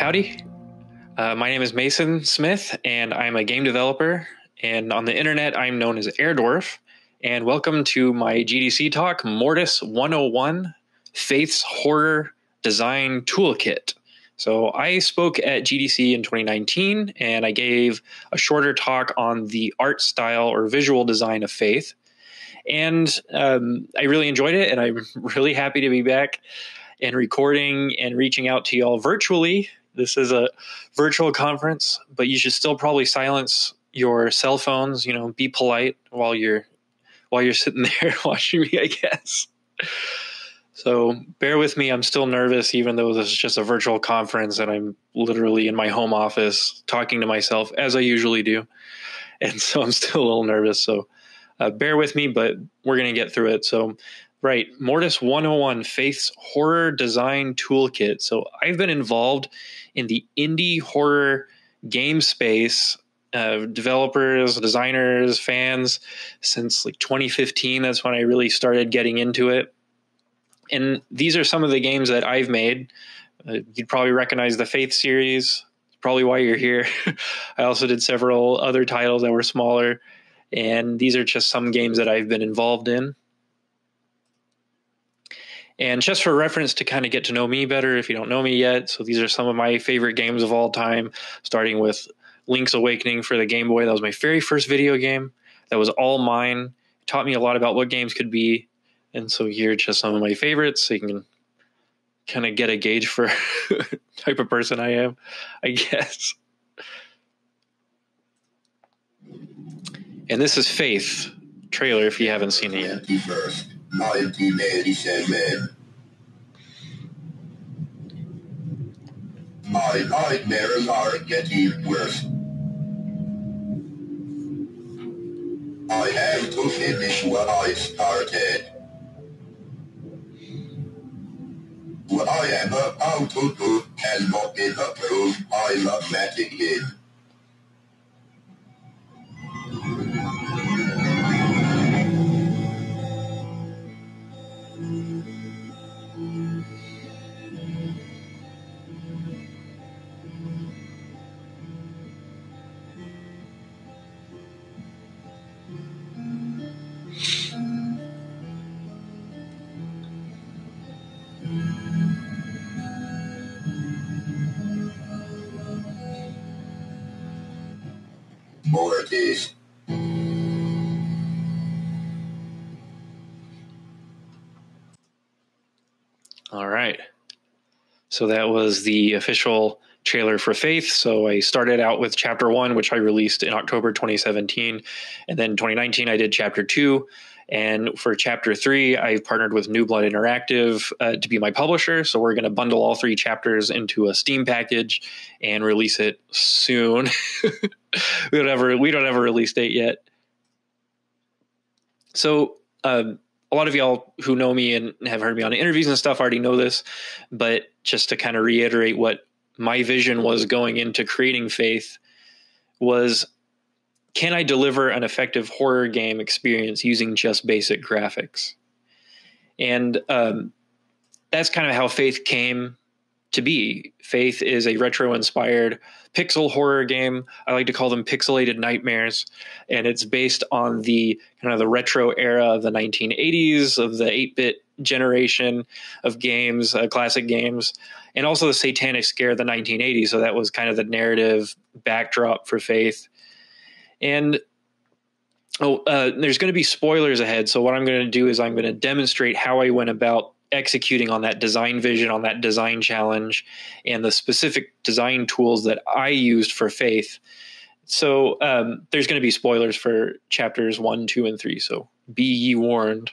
Howdy. Uh, my name is Mason Smith, and I'm a game developer. And on the internet, I'm known as Airdorf. And welcome to my GDC talk, Mortis 101 Faith's Horror Design Toolkit. So I spoke at GDC in 2019, and I gave a shorter talk on the art style or visual design of Faith. And um, I really enjoyed it, and I'm really happy to be back and recording and reaching out to y'all virtually this is a virtual conference, but you should still probably silence your cell phones. You know, be polite while you're while you're sitting there watching me. I guess. So bear with me. I'm still nervous, even though this is just a virtual conference and I'm literally in my home office talking to myself as I usually do. And so I'm still a little nervous. So uh, bear with me, but we're going to get through it. So Right. Mortis 101 Faith's Horror Design Toolkit. So I've been involved in the indie horror game space, uh, developers, designers, fans, since like 2015. That's when I really started getting into it. And these are some of the games that I've made. Uh, you'd probably recognize the Faith series, probably why you're here. I also did several other titles that were smaller. And these are just some games that I've been involved in. And just for reference to kind of get to know me better if you don't know me yet. So these are some of my favorite games of all time, starting with Link's Awakening for the Game Boy. That was my very first video game. That was all mine. It taught me a lot about what games could be. And so here are just some of my favorites so you can kind of get a gauge for type of person I am, I guess. And this is Faith trailer if you haven't seen it yet. 1987. My nightmares are getting worse. I have to finish what I started. What I am about to do has not been approved by the Vatican. So that was the official trailer for Faith. So I started out with chapter one, which I released in October 2017. And then 2019, I did chapter two. And for chapter three, I've partnered with New Blood Interactive uh, to be my publisher. So we're going to bundle all three chapters into a Steam package and release it soon. we don't ever we don't have a release date yet. So um, a lot of y'all who know me and have heard me on interviews and stuff already know this, but just to kind of reiterate what my vision was going into creating Faith was can I deliver an effective horror game experience using just basic graphics? And um, that's kind of how Faith came to be. Faith is a retro inspired pixel horror game. I like to call them pixelated nightmares. And it's based on the kind of the retro era of the 1980s, of the 8 bit generation of games, uh, classic games, and also the satanic scare of the 1980s. So that was kind of the narrative backdrop for Faith. And oh, uh, there's going to be spoilers ahead. So what I'm going to do is I'm going to demonstrate how I went about executing on that design vision, on that design challenge, and the specific design tools that I used for Faith. So um, there's going to be spoilers for chapters one, two, and three. So be ye warned.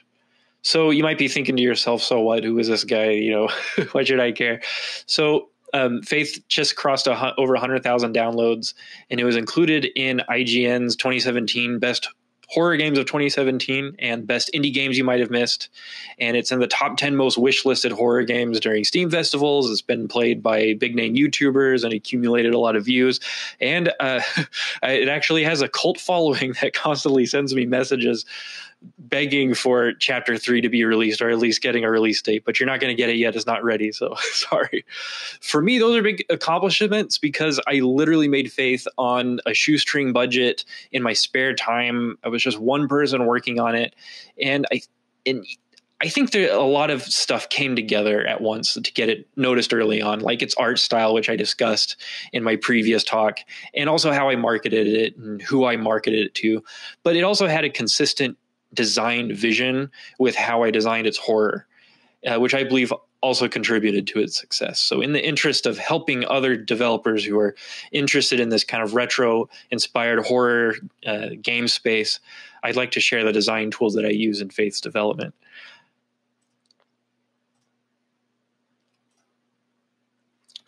So you might be thinking to yourself, "So what? Who is this guy? You know, why should I care?" So um, Faith just crossed a, over 100,000 downloads, and it was included in IGN's 2017 Best Horror Games of 2017 and Best Indie Games You Might Have Missed. And it's in the top 10 most wishlisted horror games during Steam festivals. It's been played by big name YouTubers and accumulated a lot of views. And uh, it actually has a cult following that constantly sends me messages begging for chapter three to be released or at least getting a release date, but you're not going to get it yet. It's not ready. So sorry. For me, those are big accomplishments because I literally made Faith on a shoestring budget in my spare time. I was just one person working on it. And I, and I think a lot of stuff came together at once to get it noticed early on, like its art style, which I discussed in my previous talk, and also how I marketed it and who I marketed it to. But it also had a consistent design vision with how I designed its horror, uh, which I believe also contributed to its success. So, in the interest of helping other developers who are interested in this kind of retro inspired horror uh, game space, I'd like to share the design tools that I use in Faith's development.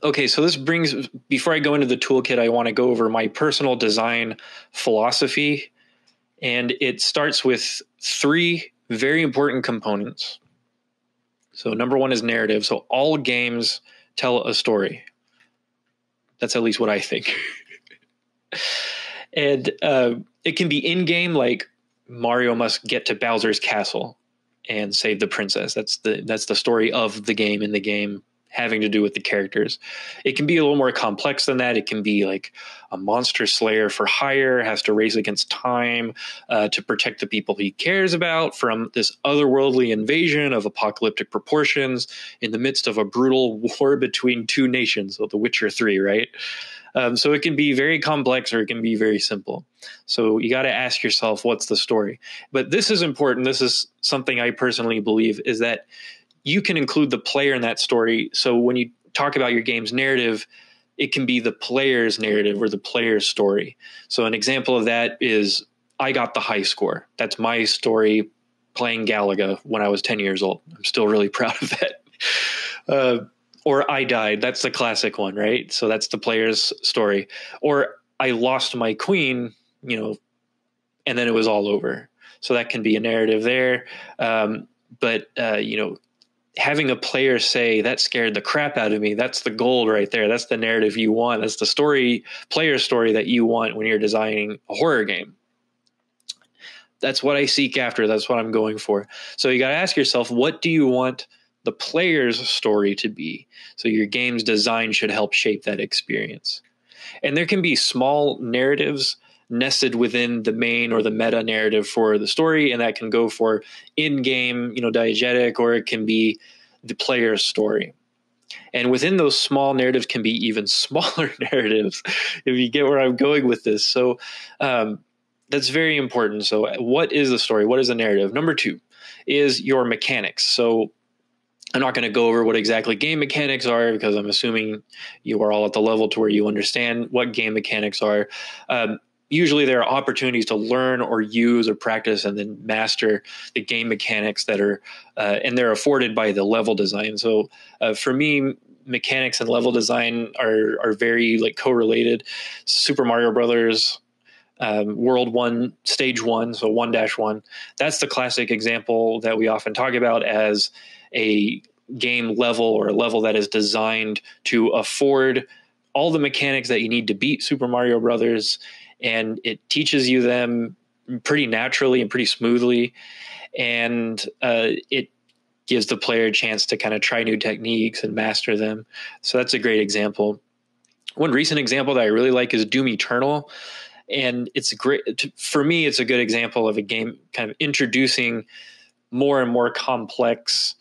Okay, so this brings, before I go into the toolkit, I want to go over my personal design philosophy. And it starts with three very important components. So, number one is narrative. So, all games tell a story. That's at least what I think. and uh, it can be in game, like Mario must get to Bowser's castle and save the princess. That's the that's the story of the game in the game having to do with the characters. It can be a little more complex than that. It can be like a monster slayer for hire has to race against time uh, to protect the people he cares about from this otherworldly invasion of apocalyptic proportions in the midst of a brutal war between two nations. So, The Witcher 3, right? Um, so it can be very complex or it can be very simple. So you got to ask yourself, what's the story? But this is important. This is something I personally believe is that you can include the player in that story. So when you talk about your game's narrative, it can be the player's narrative or the player's story. So an example of that is I got the high score. That's my story playing Galaga when I was 10 years old. I'm still really proud of that. Uh, or I died. That's the classic one, right? So that's the player's story. Or I lost my queen, you know, and then it was all over. So that can be a narrative there. Um, but, uh, you know, having a player say that scared the crap out of me that's the gold right there. That's the narrative you want. That's the story player story that you want when you're designing a horror game. That's what i seek after. That's what i'm going for. So you got to ask yourself what do you want the player's story to be? So your game's design should help shape that experience. And there can be small narratives nested within the main or the meta narrative for the story, and that can go for in-game, you know, diegetic, or it can be the player's story. And within those small narratives can be even smaller narratives, if you get where I'm going with this. So um, that's very important. So, what is the story? What is the narrative? Number two is your mechanics. So, I'm not going to go over what exactly game mechanics are because I'm assuming you are all at the level to where you understand what game mechanics are. Um, usually there are opportunities to learn or use or practice and then master the game mechanics that are uh, and they're afforded by the level design. So uh, for me mechanics and level design are are very like correlated. Super mario brothers um, world one stage one so one dash one that's the classic example that we often talk about as a game level or a level that is designed to afford all the mechanics that you need to beat super mario brothers and it teaches you them pretty naturally and pretty smoothly. And uh, it gives the player a chance to kind of try new techniques and master them. So that's a great example. One recent example that i really like is doom eternal. And it's great for me it's a good example of a game kind of introducing more and more complex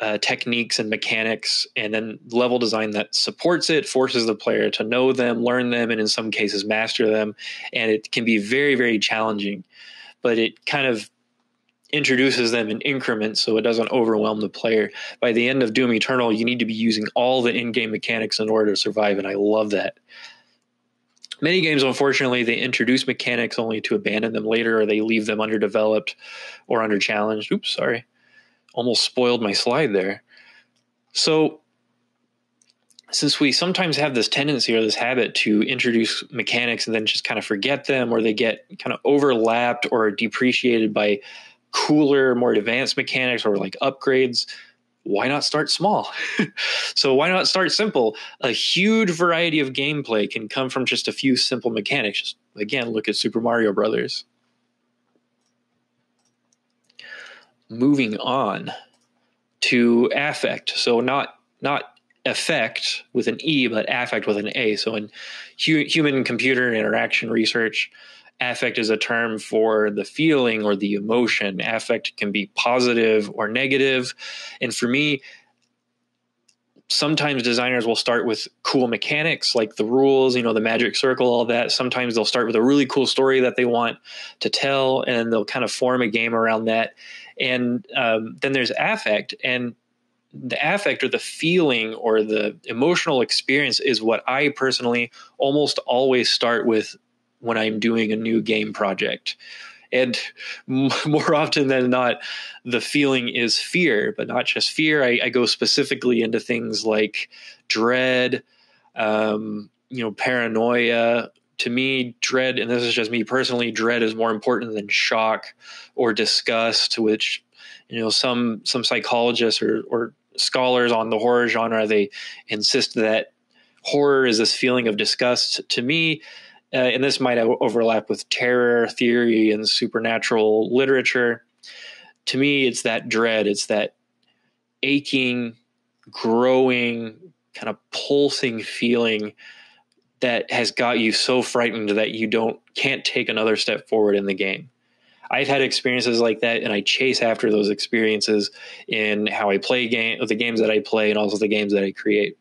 uh, techniques and mechanics, and then level design that supports it, forces the player to know them, learn them, and in some cases master them. And it can be very, very challenging, but it kind of introduces them in increments so it doesn't overwhelm the player. By the end of Doom Eternal, you need to be using all the in game mechanics in order to survive, and I love that. Many games, unfortunately, they introduce mechanics only to abandon them later, or they leave them underdeveloped or under challenged. Oops, sorry almost spoiled my slide there. So, since we sometimes have this tendency or this habit to introduce mechanics and then just kind of forget them, or they get kind of overlapped or depreciated by cooler, more advanced mechanics or like upgrades, why not start small? so, why not start simple? A huge variety of gameplay can come from just a few simple mechanics. Just, Again, look at Super Mario Brothers. Moving on to affect. So not not effect with an E, but affect with an A. So in hu- human computer interaction research, affect is a term for the feeling or the emotion. Affect can be positive or negative. And for me, sometimes designers will start with cool mechanics like the rules, you know, the magic circle, all that. Sometimes they'll start with a really cool story that they want to tell, and they'll kind of form a game around that. And um, then there's affect, and the affect or the feeling or the emotional experience is what I personally almost always start with when I'm doing a new game project. And more often than not, the feeling is fear, but not just fear. I, I go specifically into things like dread, um, you know, paranoia. To me, dread, and this is just me personally, dread is more important than shock or disgust, which you know some some psychologists or, or scholars on the horror genre they insist that horror is this feeling of disgust. To me uh, and this might overlap with terror theory and supernatural literature. To me it's that dread. It's that aching growing kind of pulsing feeling that has got you so frightened that you don't can't take another step forward in the game I've had experiences like that, and I chase after those experiences in how I play game, the games that I play, and also the games that I create.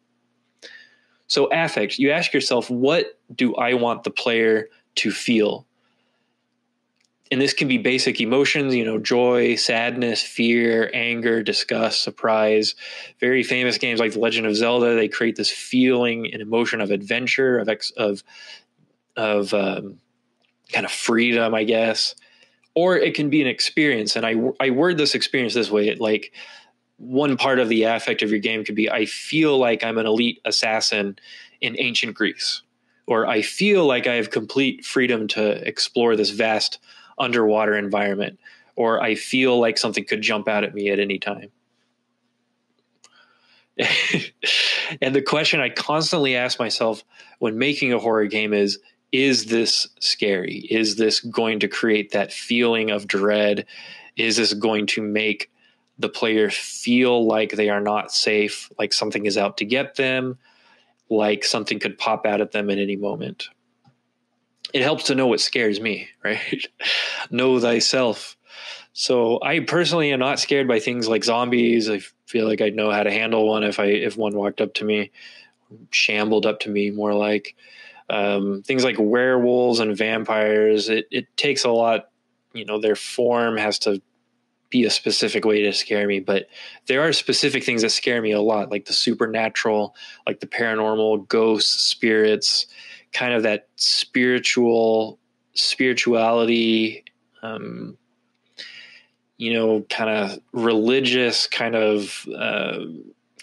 So, affect, you ask yourself, what do I want the player to feel? And this can be basic emotions, you know, joy, sadness, fear, anger, disgust, surprise. Very famous games like The Legend of Zelda, they create this feeling and emotion of adventure, of ex, of of um, kind of freedom, I guess or it can be an experience. And I, I word this experience this way like one part of the affect of your game could be I feel like I'm an elite assassin in ancient Greece, or I feel like I have complete freedom to explore this vast underwater environment, or I feel like something could jump out at me at any time. and the question I constantly ask myself when making a horror game is is this scary? Is this going to create that feeling of dread? Is this going to make the player feel like they are not safe, like something is out to get them, like something could pop out at them at any moment? It helps to know what scares me, right? know thyself. So I personally am not scared by things like zombies. I feel like I'd know how to handle one if I if one walked up to me, shambled up to me, more like um, things like werewolves and vampires. It, it takes a lot, you know, their form has to be a specific way to scare me, but there are specific things that scare me a lot, like the supernatural, like the paranormal, ghosts, spirits, kind of that spiritual spirituality, um, you know, kind of religious, kind of uh,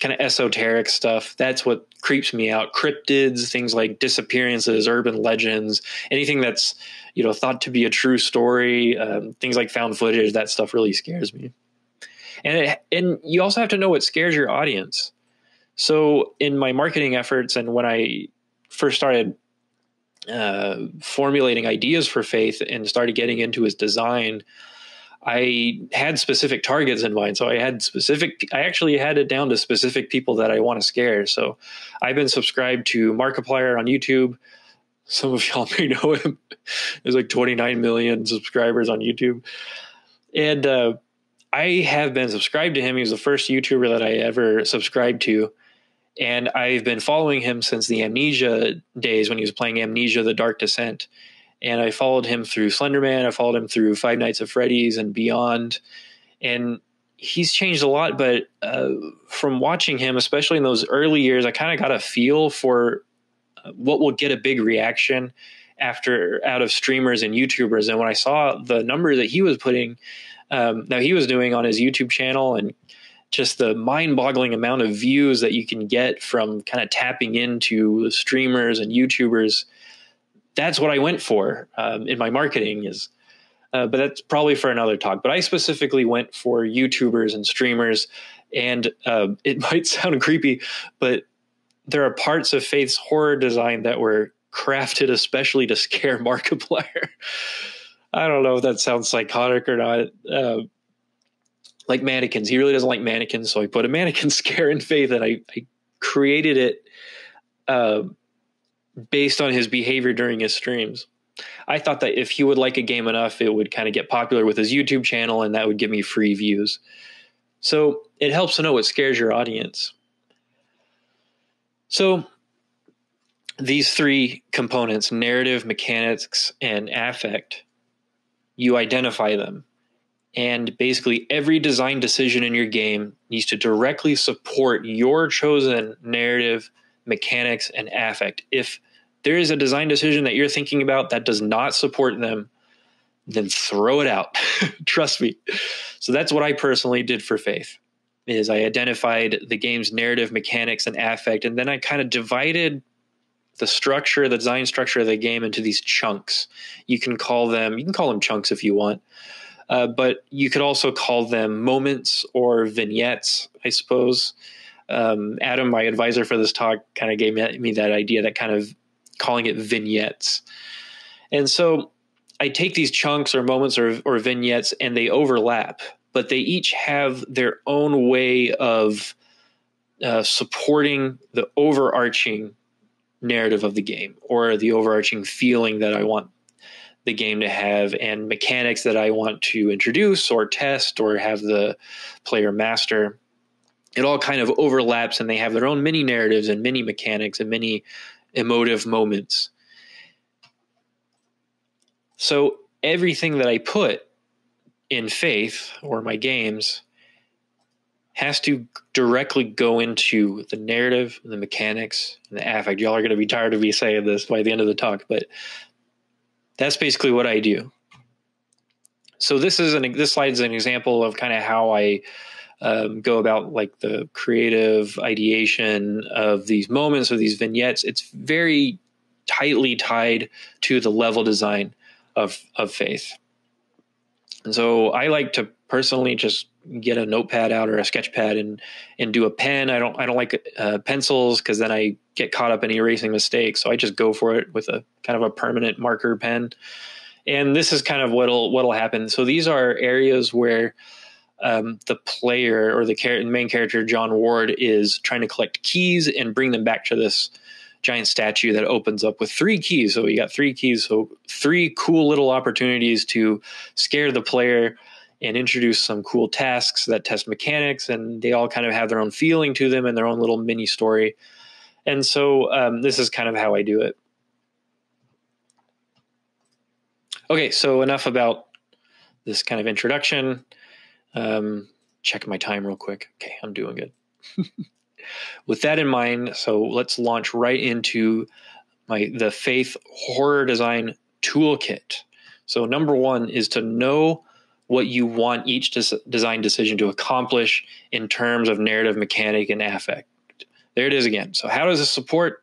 kind of esoteric stuff. That's what creeps me out. Cryptids, things like disappearances, urban legends, anything that's you know thought to be a true story. Um, things like found footage. That stuff really scares me. And it, and you also have to know what scares your audience. So in my marketing efforts and when I first started uh, formulating ideas for Faith and started getting into his design, I had specific targets in mind. So I had specific, I actually had it down to specific people that I want to scare. So I've been subscribed to Markiplier on YouTube. Some of y'all may know him. There's like 29 million subscribers on YouTube. And uh, I have been subscribed to him. He was the first YouTuber that I ever subscribed to. And I've been following him since the Amnesia days when he was playing Amnesia The Dark Descent and I followed him through Slenderman. I followed him through Five Nights at Freddy's and beyond, and he's changed a lot. But uh, from watching him, especially in those early years, I kind of got a feel for uh, what will get a big reaction after out of streamers and YouTubers. And when I saw the number that he was putting, um, now he was doing on his YouTube channel and just the mind-boggling amount of views that you can get from kind of tapping into streamers and YouTubers that's what I went for um, in my marketing is, uh, but that's probably for another talk. But I specifically went for YouTubers and streamers, and uh, it might sound creepy, but there are parts of Faith's horror design that were crafted especially to scare Markiplier. I don't know if that sounds psychotic or not. Uh, like mannequins. He really doesn't like mannequins, so I put a mannequin scare in Faith, and I, I created it uh, based on his behavior during his streams. I thought that if he would like a game enough, it would kind of get popular with his YouTube channel, and that would give me free views. So it helps to know what scares your audience. So these three components narrative, mechanics, and affect you identify them. And basically, every design decision in your game needs to directly support your chosen narrative, mechanics, and affect. If there is a design decision that you're thinking about that does not support them, then throw it out. Trust me. So that's what I personally did for Faith. Is I identified the game's narrative, mechanics, and affect, and then I kind of divided the structure, the design structure of the game into these chunks. You can call them, you can call them chunks if you want, uh, but you could also call them moments or vignettes, I suppose. Um, Adam, my advisor for this talk, kind of gave me, me that idea, that kind of calling it vignettes. And so I take these chunks or moments or, or vignettes and they overlap, but they each have their own way of uh, supporting the overarching narrative of the game or the overarching feeling that I want the game to have and mechanics that I want to introduce or test or have the player master. It all kind of overlaps and they have their own mini narratives and mini mechanics and many emotive moments. So everything that I put in faith or my games has to directly go into the narrative, the mechanics, and the affect. Y'all are going to be tired of me saying this by the end of the talk, but that's basically what I do. So this is an this slide is an example of kind of how I um, go about like the creative ideation of these moments or these vignettes. It's very tightly tied to the level design of of faith. And so I like to personally just get a notepad out or a sketch pad and and do a pen. I don't I don't like uh, pencils because then I get caught up in erasing mistakes. So I just go for it with a kind of a permanent marker pen. And this is kind of what'll what'll happen. So these are areas where um, the player or the char- main character John Ward is trying to collect keys and bring them back to this giant statue that opens up with three keys. So you got three keys. So three cool little opportunities to scare the player and introduce some cool tasks that test mechanics, and they all kind of have their own feeling to them and their own little mini story. And so um, this is kind of how I do it. Okay, so enough about this kind of introduction. Um, check my time real quick. Okay, I'm doing good. With that in mind, so let's launch right into my the Faith Horror Design Toolkit. So number one is to know what you want each des- design decision to accomplish in terms of narrative mechanic and affect. There it is again. So, how does this support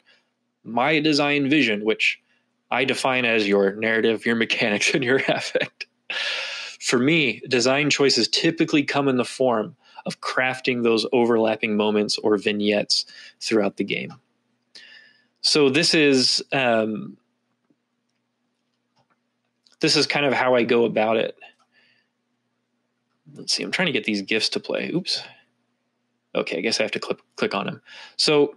my design vision, which I define as your narrative, your mechanics, and your affect? For me, design choices typically come in the form of crafting those overlapping moments or vignettes throughout the game. So, this is. Um, this is kind of how I go about it let's see, I'm trying to get these gifts to play. Oops. Okay, I guess I have to click click on them. So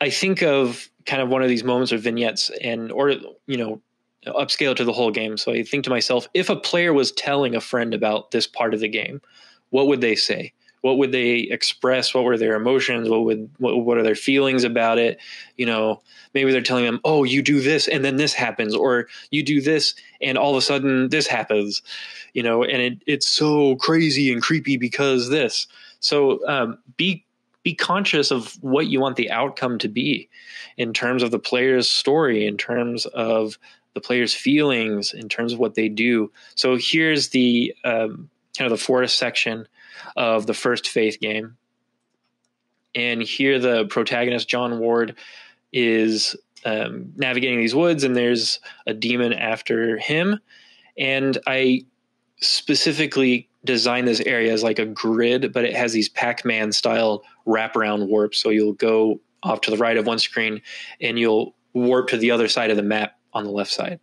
I think of kind of one of these moments or vignettes and or you know upscale to the whole game. So I think to myself, if a player was telling a friend about this part of the game, what would they say? What would they express? What were their emotions? What would what, what are their feelings about it? You know, maybe they're telling them, "Oh, you do this and then this happens," or "You do this and all of a sudden this happens." You know, and it, it's so crazy and creepy because this. So um, be be conscious of what you want the outcome to be in terms of the player's story, in terms of the player's feelings, in terms of what they do. So here's the um, kind of the forest section of the first Faith game. And here the protagonist, John Ward, is um, navigating these woods, and there's a demon after him. And I specifically designed this area as like a grid, but it has these Pac Man style wraparound warps. So you'll go off to the right of one screen and you'll warp to the other side of the map on the left side.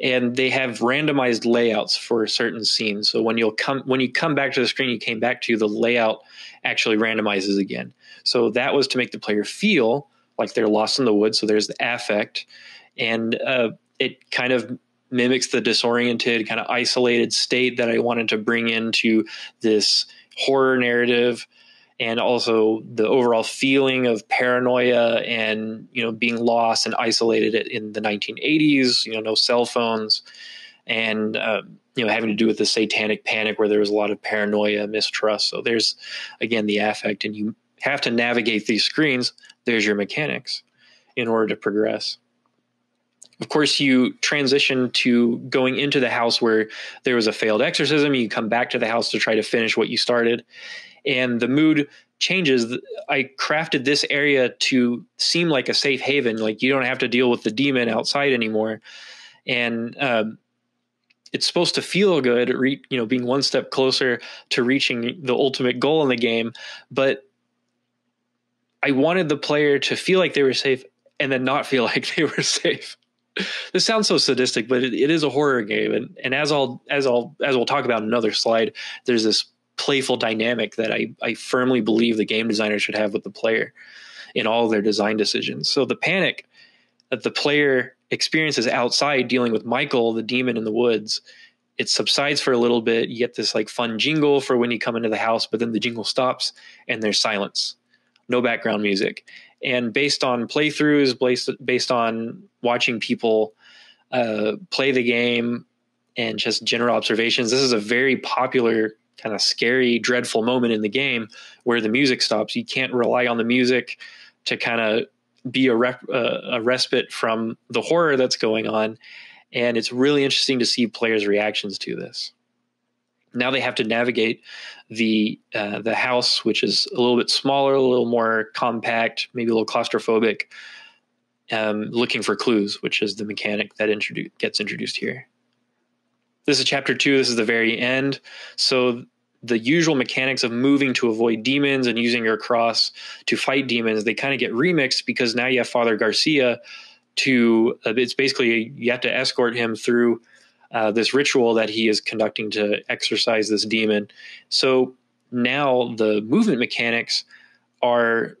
And they have randomized layouts for certain scenes. So when you'll come when you come back to the screen you came back to, the layout actually randomizes again. So that was to make the player feel like they're lost in the woods. So there's the affect, and uh, it kind of mimics the disoriented, kind of isolated state that I wanted to bring into this horror narrative and also the overall feeling of paranoia and you know being lost and isolated in the 1980s you know no cell phones and uh, you know having to do with the satanic panic where there was a lot of paranoia mistrust. So there's again the affect and you have to navigate these screens. There's your mechanics in order to progress. Of course you transition to going into the house where there was a failed exorcism. You come back to the house to try to finish what you started and the mood changes i crafted this area to seem like a safe haven like you don't have to deal with the demon outside anymore. And um, it's supposed to feel good re- you know being one step closer to reaching the ultimate goal in the game but i wanted the player to feel like they were safe and then not feel like they were safe. This sounds so sadistic but it, it is a horror game and, and as i'll as i'll as we'll talk about in another slide there's this playful dynamic that I, I firmly believe the game designer should have with the player in all their design decisions. So the panic that the player experiences outside dealing with Michael, the demon in the woods, it subsides for a little bit. You get this like fun jingle for when you come into the house, but then the jingle stops and there's silence, no background music. And based on playthroughs, based, based on watching people uh, play the game and just general observations, this is a very popular kind of scary, dreadful moment in the game where the music stops. You can't rely on the music to kind of be a, rep, uh, a respite from the horror that's going on. And it's really interesting to see players' reactions to this. Now they have to navigate the uh, the house, which is a little bit smaller, a little more compact, maybe a little claustrophobic. Um, looking for clues, which is the mechanic that introdu- gets introduced here. This is chapter two. This is the very end. So the usual mechanics of moving to avoid demons and using your cross to fight demons, they kind of get remixed because now you have Father Garcia to, uh, it's basically you have to escort him through uh, this ritual that he is conducting to exorcise this demon. So now the movement mechanics are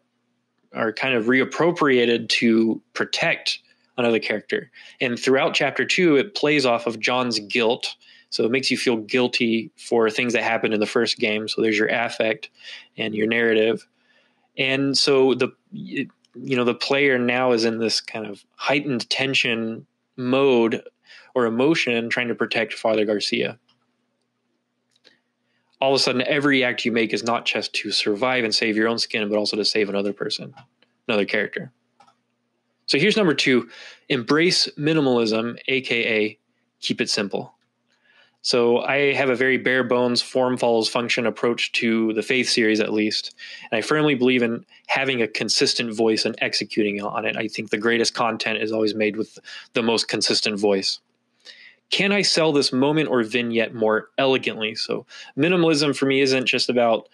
are kind of reappropriated to protect another character. And throughout chapter two, it plays off of John's guilt. So it makes you feel guilty for things that happened in the first game. So there's your affect and your narrative. And so the you know the player now is in this kind of heightened tension mode or emotion trying to protect Father Garcia. All of a sudden every act you make is not just to survive and save your own skin but also to save another person, another character. So here's number two embrace minimalism, AKA keep it simple. So I have a very bare bones form follows function approach to the faith series, at least. And I firmly believe in having a consistent voice and executing on it. I think the greatest content is always made with the most consistent voice. Can I sell this moment or vignette more elegantly? So minimalism for me isn't just about,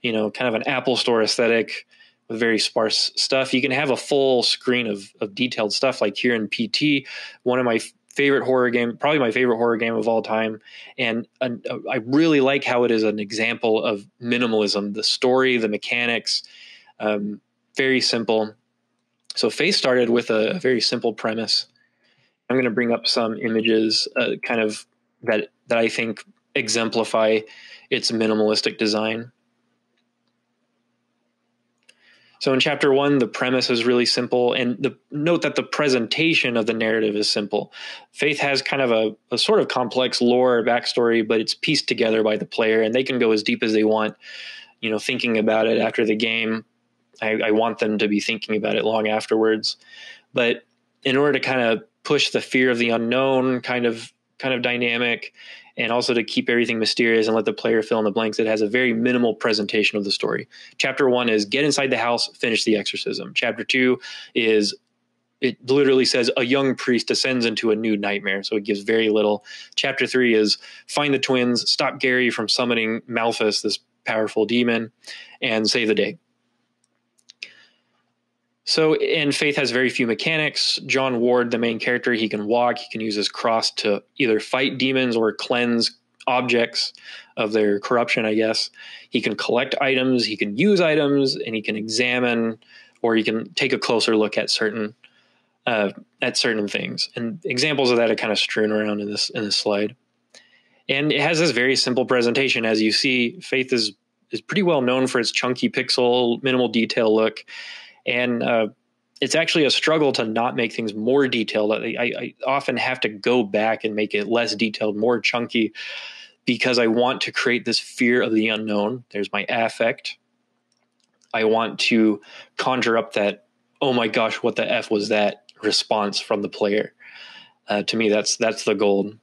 you know, kind of an Apple store aesthetic with very sparse stuff. You can have a full screen of, of detailed stuff like here in PT. One of my favorite horror game, probably my favorite horror game of all time. And uh, I really like how it is an example of minimalism, the story, the mechanics, um, very simple. So Faith started with a, a very simple premise. I'm going to bring up some images, uh, kind of that that I think exemplify its minimalistic design. So in chapter one, the premise is really simple, and the note that the presentation of the narrative is simple. Faith has kind of a, a sort of complex lore or backstory, but it's pieced together by the player, and they can go as deep as they want. You know, thinking about it after the game, I, I want them to be thinking about it long afterwards. But in order to kind of push the fear of the unknown kind of kind of dynamic and also to keep everything mysterious and let the player fill in the blanks. It has a very minimal presentation of the story. Chapter one is get inside the house, finish the exorcism. Chapter two is it literally says a young priest descends into a new nightmare. So it gives very little. Chapter three is find the twins, stop Gary from summoning Malphas, this powerful demon, and save the day. So, and Faith has very few mechanics. John Ward, the main character, he can walk. He can use his cross to either fight demons or cleanse objects of their corruption, I guess. He can collect items, he can use items, and he can examine or he can take a closer look at certain uh, at certain things. And examples of that are kind of strewn around in this in this slide. And it has this very simple presentation. As you see, Faith is is pretty well known for its chunky pixel, minimal detail look, and uh, it's actually a struggle to not make things more detailed. I, I, often have to go back and make it less detailed, more chunky, because I want to create this fear of the unknown. There's my affect. I want to conjure up that, oh my gosh, what the f was that response from the player. Uh, to me, that's that's the gold.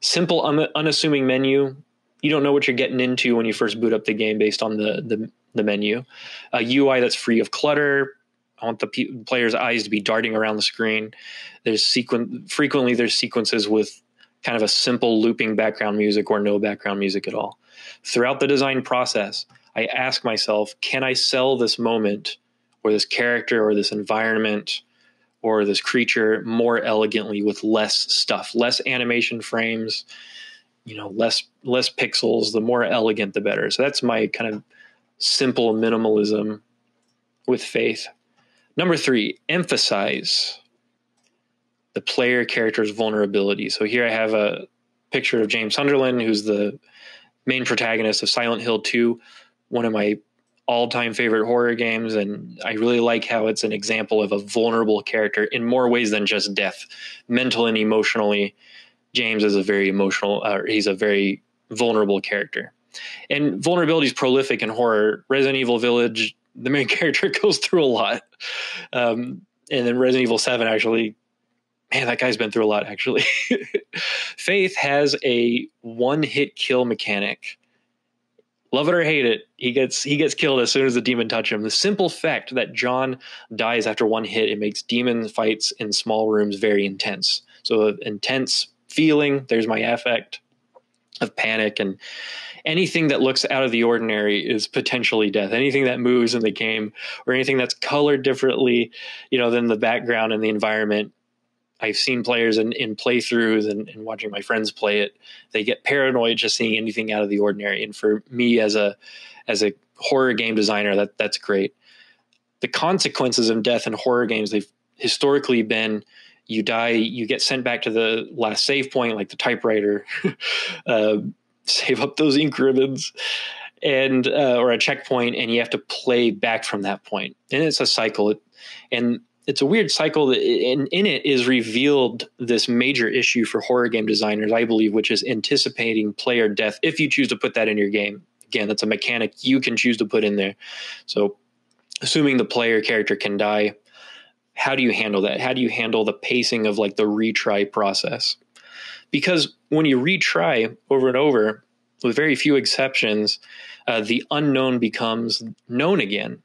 Simple, un- unassuming menu. You don't know what you're getting into when you first boot up the game based on the the, the menu. A UI that's free of clutter. I want the player's eyes to be darting around the screen. There's sequen- frequently there's sequences with kind of a simple looping background music or no background music at all. Throughout the design process, I ask myself, can I sell this moment or this character or this environment or this creature more elegantly with less stuff, less animation frames, you know, less less pixels, the more elegant the better. So that's my kind of simple minimalism with faith. Number 3, emphasize the player character's vulnerability. So here I have a picture of James Sunderland, who's the main protagonist of Silent Hill 2, one of my all-time favorite horror games and I really like how it's an example of a vulnerable character in more ways than just death. Mental and emotionally, James is a very emotional uh, he's a very vulnerable character. And vulnerability is prolific in horror. Resident Evil Village, the main character goes through a lot. Um, and then Resident Evil 7 actually man, that guy's been through a lot actually. Faith has a one hit kill mechanic. Love it or hate it, he gets he gets killed as soon as the demon touch him. The simple fact that John dies after one hit, it makes demon fights in small rooms very intense. So intense feeling, there's my affect of panic and anything that looks out of the ordinary is potentially death. Anything that moves in the game or anything that's colored differently, you know, than the background and the environment I've seen players in, in playthroughs and, and, watching my friends play it. They get paranoid just seeing anything out of the ordinary. And for me as a as a horror game designer, that that's great. The consequences of death in horror games, they've historically been you die, you get sent back to the last save point, like the typewriter, uh, save up those ink ribbons, and uh, or a checkpoint, and you have to play back from that point. And it's a cycle. And it's a weird cycle that in, in it is revealed this major issue for horror game designers i believe which is anticipating player death if you choose to put that in your game again that's a mechanic you can choose to put in there so assuming the player character can die how do you handle that how do you handle the pacing of like the retry process because when you retry over and over with very few exceptions uh, the unknown becomes known again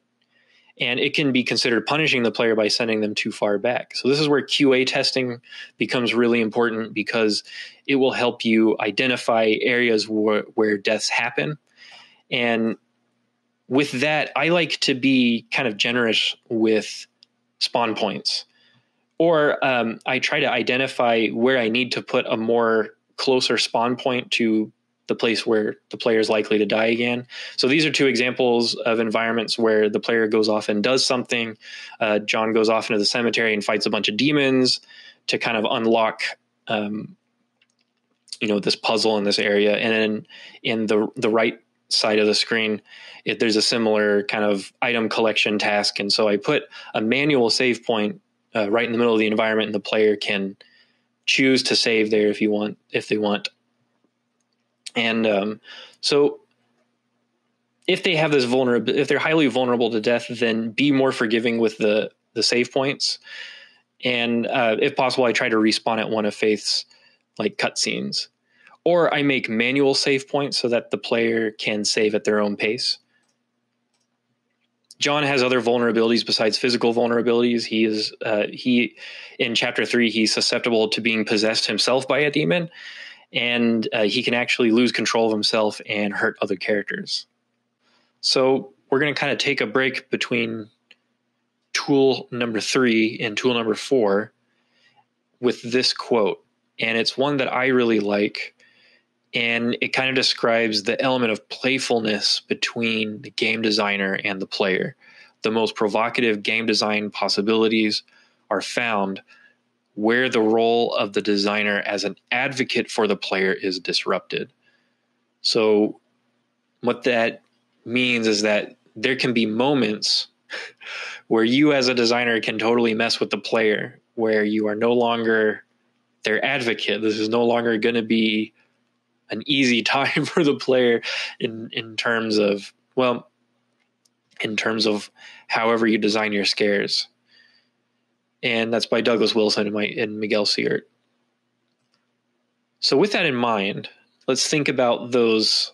and it can be considered punishing the player by sending them too far back. So this is where QA testing becomes really important because it will help you identify areas where, where deaths happen. And with that, I like to be kind of generous with spawn points. Or um, I try to identify where I need to put a more closer spawn point to the place where the player is likely to die again. So these are two examples of environments where the player goes off and does something. Uh, John goes off into the cemetery and fights a bunch of demons to kind of unlock, um, you know, this puzzle in this area. And then in the the right side of the screen, it, there's a similar kind of item collection task. And so I put a manual save point uh, right in the middle of the environment, and the player can choose to save there if you want if they want and um, so if they have this vulnerability, if they're highly vulnerable to death, then be more forgiving with the the save points. And uh, if possible, I try to respawn at one of Faith's like cutscenes, or I make manual save points so that the player can save at their own pace. John has other vulnerabilities besides physical vulnerabilities. He is uh, he in chapter three he's susceptible to being possessed himself by a demon, and uh, he can actually lose control of himself and hurt other characters. So we're going to kind of take a break between tool number three and tool number four with this quote. And it's one that I really like. And it kind of describes the element of playfulness between the game designer and the player. The most provocative game design possibilities are found where the role of the designer as an advocate for the player is disrupted. So, what that means is that there can be moments where you, as a designer, can totally mess with the player, where you are no longer their advocate. This is no longer going to be an easy time for the player in in terms of well, in terms of however you design your scares. And that's by Douglas Wilson and, my, and Miguel Sicart. So with that in mind, let's think about those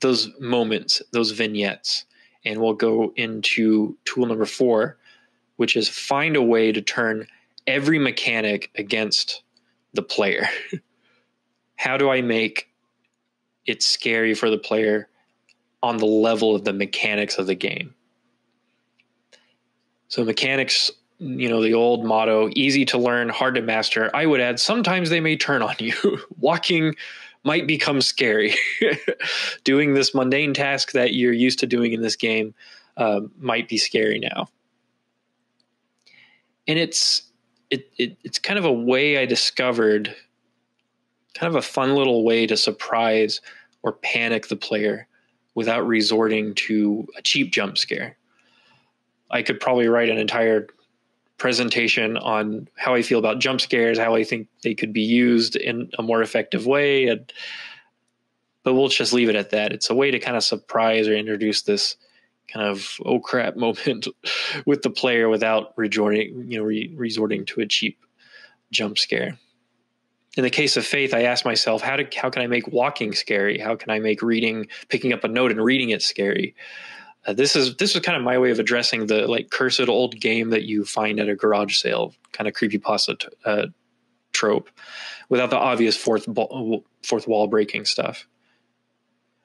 those moments, those vignettes, and we'll go into tool number four, which is find a way to turn every mechanic against the player. How do I make it scary for the player on the level of the mechanics of the game? So, mechanics, you know, the old motto easy to learn, hard to master. I would add sometimes they may turn on you. Walking might become scary. doing this mundane task that you're used to doing in this game uh, might be scary now. And it's it, it it's kind of a way I discovered, kind of a fun little way to surprise or panic the player without resorting to a cheap jump scare. I could probably write an entire presentation on how I feel about jump scares, how I think they could be used in a more effective way. And, but we'll just leave it at that. It's a way to kind of surprise or introduce this kind of oh crap moment with the player without resorting, you know, re- resorting to a cheap jump scare. In the case of faith, I asked myself, how, to, how can I make walking scary? How can I make reading, picking up a note and reading it scary? Uh, this is this was kind of my way of addressing the like cursed old game that you find at a garage sale, kind of creepy t- uh, trope, without the obvious fourth bo- fourth wall breaking stuff.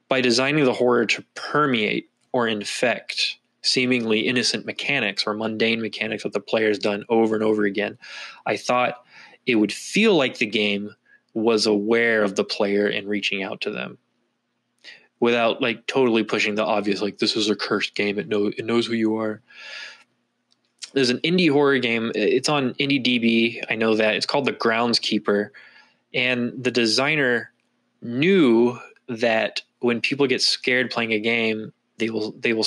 By designing the horror to permeate or infect seemingly innocent mechanics or mundane mechanics that the player's done over and over again, I thought it would feel like the game was aware of the player and reaching out to them. Without like totally pushing the obvious like this is a cursed game. It knows it knows who you are. There's an indie horror game. It's on IndieDB. I know that. It's called The Groundskeeper. And the designer knew that when people get scared playing a game they will they will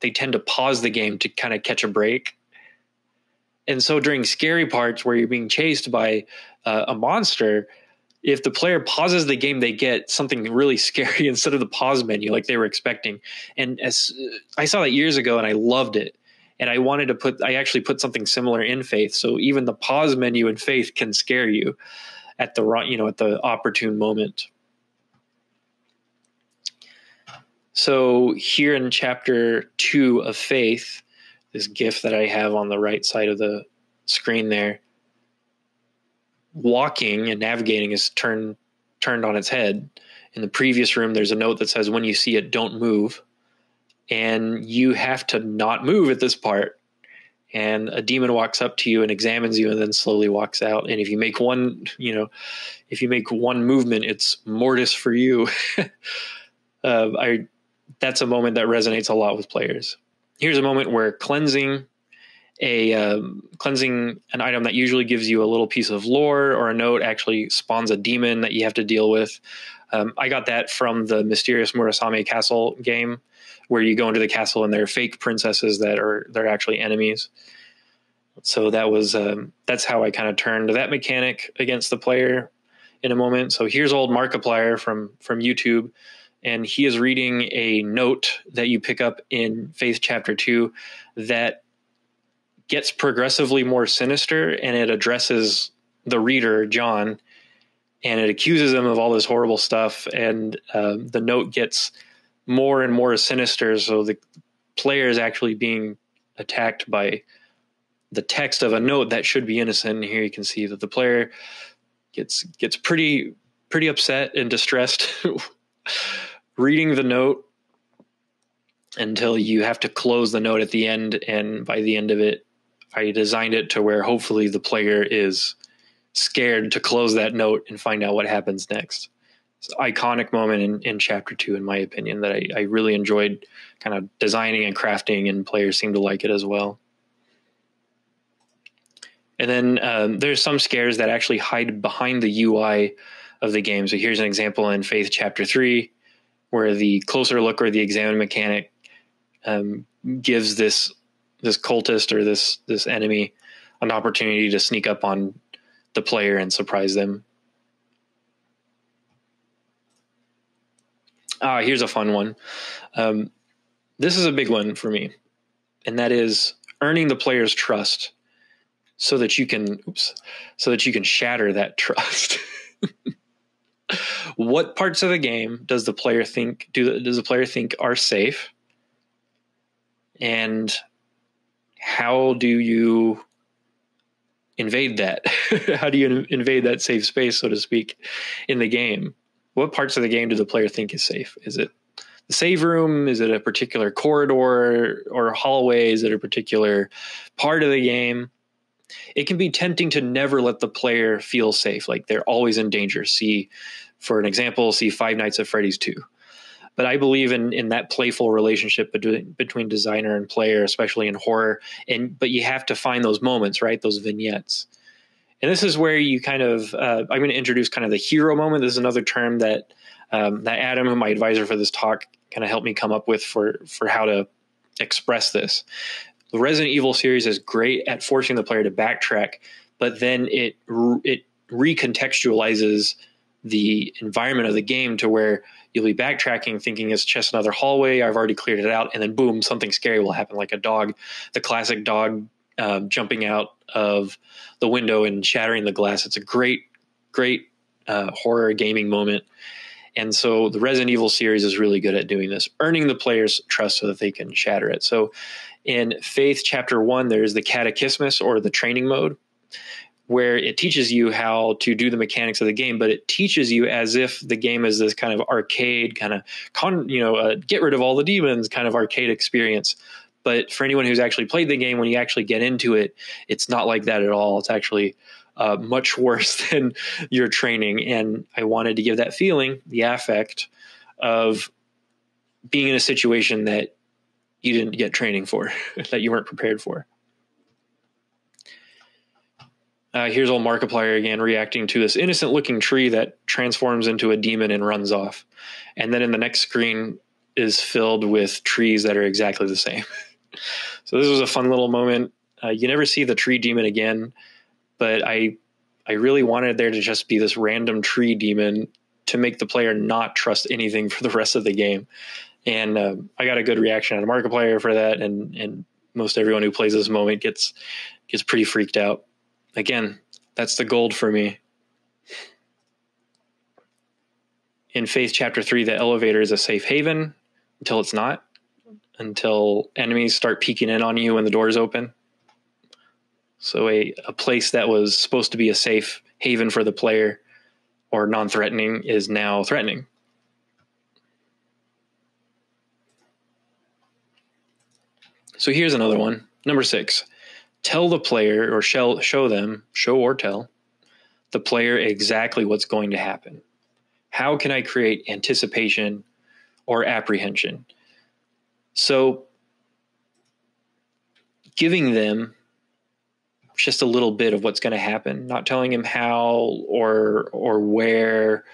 they tend to pause the game to kind of catch a break and so during scary parts where you're being chased by uh, a monster if the player pauses the game, they get something really scary instead of the pause menu like they were expecting. And as I saw that years ago, and I loved it. And I wanted to put, I actually put something similar in Faith. So even the pause menu in Faith can scare you at the you know, at the opportune moment. So here in chapter two of Faith, this GIF that I have on the right side of the screen there, walking and navigating is turned turned on its head. In the previous room, there's a note that says, "When you see it, don't move," and you have to not move at this part. And a demon walks up to you and examines you, and then slowly walks out. And if you make one, you know, if you make one movement, it's mortis for you. uh, I that's a moment that resonates a lot with players. Here's a moment where cleansing a um, cleansing an item that usually gives you a little piece of lore or a note actually spawns a demon that you have to deal with. Um, I got that from the Mysterious Murasame Castle game, where you go into the castle and there are fake princesses that are they're actually enemies. So that was um, that's how I kind of turned that mechanic against the player in a moment. So here's old Markiplier from from YouTube, and he is reading a note that you pick up in Faith Chapter Two that gets progressively more sinister and it addresses the reader, John, and it accuses him of all this horrible stuff. And uh, the note gets more and more sinister. So the player is actually being attacked by the text of a note that should be innocent. And here you can see that the player gets gets pretty pretty upset and distressed reading the note until you have to close the note at the end. And by the end of it, I designed it to where hopefully the player is scared to close that note and find out what happens next. It's an iconic moment in, in chapter two, in my opinion, that I, I really enjoyed kind of designing and crafting, and players seem to like it as well. And then um, there's some scares that actually hide behind the UI of the game. So here's an example in Faith Chapter 3, where the closer look or the examine mechanic um, gives this this cultist or this this enemy an opportunity to sneak up on the player and surprise them. Ah, here's a fun one. Um, this is a big one for me, and that is earning the player's trust so that you can oops, so that you can shatter that trust. what parts of the game does the player think do does the player think are safe? And how do you invade that? how do you invade that safe space, so to speak, in the game? What parts of the game do the player think is safe? Is it the save room? Is it a particular corridor or hallway? Is it a particular part of the game? It can be tempting to never let the player feel safe, like they're always in danger. See, for an example, see Five Nights at Freddy's 2. But I believe in in that playful relationship between between designer and player, especially in horror. And but you have to find those moments, right? Those vignettes. And this is where you kind of uh, I'm going to introduce kind of the hero moment. This is another term that um, that Adam, who my advisor for this talk, kind of helped me come up with for for how to express this. The Resident Evil series is great at forcing the player to backtrack, but then it it recontextualizes the environment of the game to where you'll be backtracking thinking it's just another hallway i've already cleared it out and then boom something scary will happen like a dog the classic dog uh, jumping out of the window and shattering the glass. It's a great great uh, horror gaming moment. And so the resident evil series is really good at doing this earning the player's trust so that they can shatter it. So in faith chapter one there's the catechismus or the training mode where it teaches you how to do the mechanics of the game, but it teaches you as if the game is this kind of arcade kind of con, you know, uh, get rid of all the demons kind of arcade experience. But for anyone who's actually played the game, when you actually get into it, it's not like that at all. It's actually uh, much worse than your training. And I wanted to give that feeling, the affect of being in a situation that you didn't get training for, that you weren't prepared for. Uh, here's old Markiplier again reacting to this innocent looking tree that transforms into a demon and runs off. And then in the next screen is filled with trees that are exactly the same. so this was a fun little moment. Uh, you never see the tree demon again, but I I really wanted there to just be this random tree demon to make the player not trust anything for the rest of the game. And uh, I got a good reaction out of Markiplier for that, and and most everyone who plays this moment gets gets pretty freaked out again, that's the gold for me. In Faith chapter 3, the elevator is a safe haven until it's not, until enemies start peeking in on you when the doors open. So, a, a place that was supposed to be a safe haven for the player or non threatening is now threatening. So, here's another one. Number six tell the player or show, show them, show or tell the player exactly what's going to happen. How can I create anticipation or apprehension? So, giving them just a little bit of what's going to happen, not telling them how or or where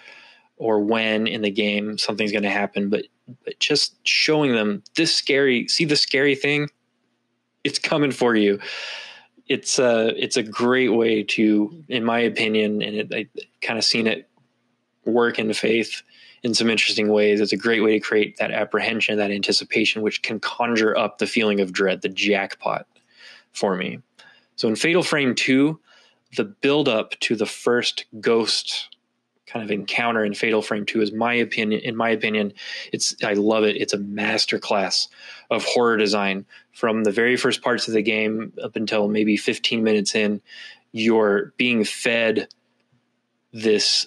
or when in the game something's going to happen, but but just showing them this scary, see the scary thing, it's coming for you. It's a it's a great way to, in my opinion, and it, I kind of seen it work in faith in some interesting ways. It's a great way to create that apprehension, that anticipation, which can conjure up the feeling of dread, the jackpot for me. So in Fatal Frame 2, the build up to the first ghost kind of encounter in Fatal Frame 2 is my opinion in my opinion it's I love it. It's a masterclass of horror design from the very first parts of the game up until maybe 15 minutes in. You're being fed this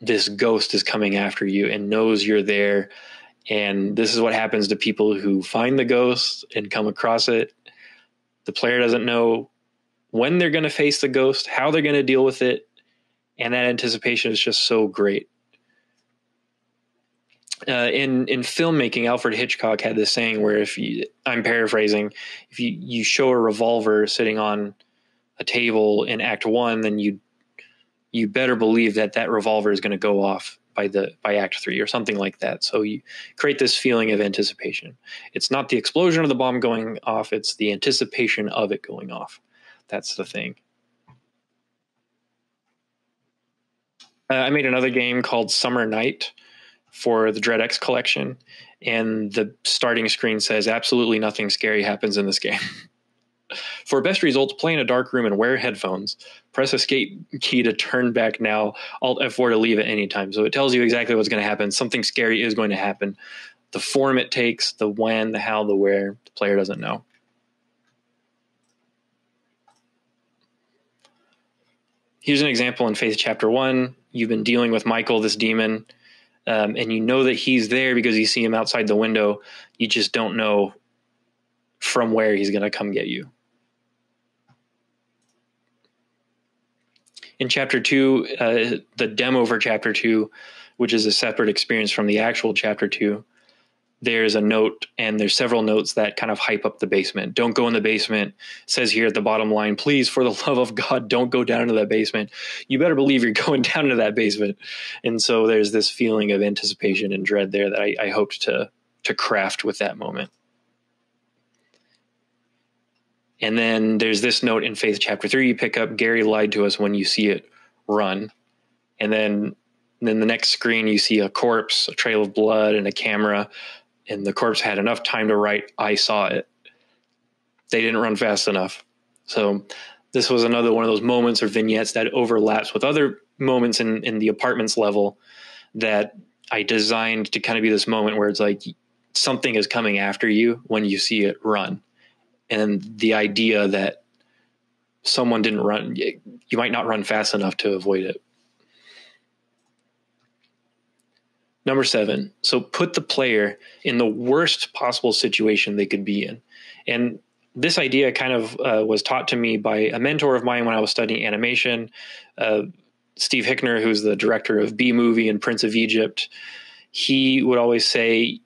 this ghost is coming after you and knows you're there. And this is what happens to people who find the ghost and come across it. The player doesn't know when they're going to face the ghost, how they're going to deal with it, and that anticipation is just so great. Uh, in in filmmaking, Alfred Hitchcock had this saying where if you, I'm paraphrasing, if you you show a revolver sitting on a table in Act One, then you you better believe that that revolver is going to go off by the by Act Three or something like that. So you create this feeling of anticipation. It's not the explosion of the bomb going off; it's the anticipation of it going off. That's the thing. Uh, I made another game called Summer Night for the Dread X collection, and the starting screen says absolutely nothing scary happens in this game. for best results, play in a dark room and wear headphones. Press escape key to turn back now. Alt F4 to leave at any time. So it tells you exactly what's going to happen. Something scary is going to happen. The form it takes, the when, the how, the where, the player doesn't know. Here's an example in Faith chapter one. You've been dealing with Michael, this demon, um, and you know that he's there because you see him outside the window. You just don't know from where he's going to come get you. In chapter two, uh, the demo for chapter two, which is a separate experience from the actual chapter two, there's a note and there's several notes that kind of hype up the basement. Don't go in the basement. Says here at the bottom line, please, for the love of God, don't go down into that basement. You better believe you're going down into that basement. And so there's this feeling of anticipation and dread there that I, I hoped to to craft with that moment. And then there's this note in Faith chapter three you pick up Gary lied to us when you see it run. And then and then the next screen you see a corpse, a trail of blood, and a camera and the corpse had enough time to write, I saw it. They didn't run fast enough. So this was another one of those moments or vignettes that overlaps with other moments in, in the apartments level that I designed to kind of be this moment where it's like something is coming after you when you see it run. And the idea that someone didn't run, you might not run fast enough to avoid it. Number seven, so put the player in the worst possible situation they could be in. And this idea kind of uh, was taught to me by a mentor of mine when I was studying animation, uh, Steve Hickner, who's the director of Bee Movie and Prince of Egypt. He would always say,